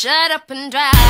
Shut up and drive.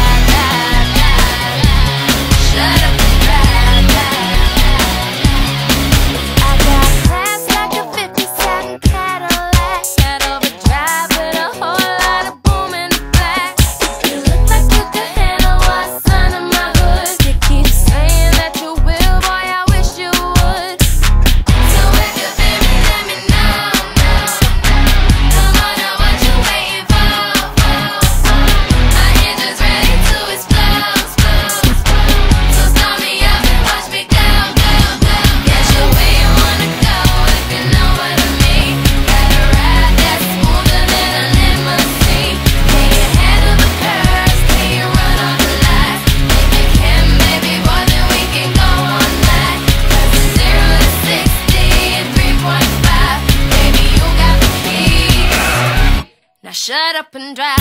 up and drive.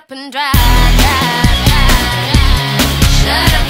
up and drive, drive, drive, drive. Shut up.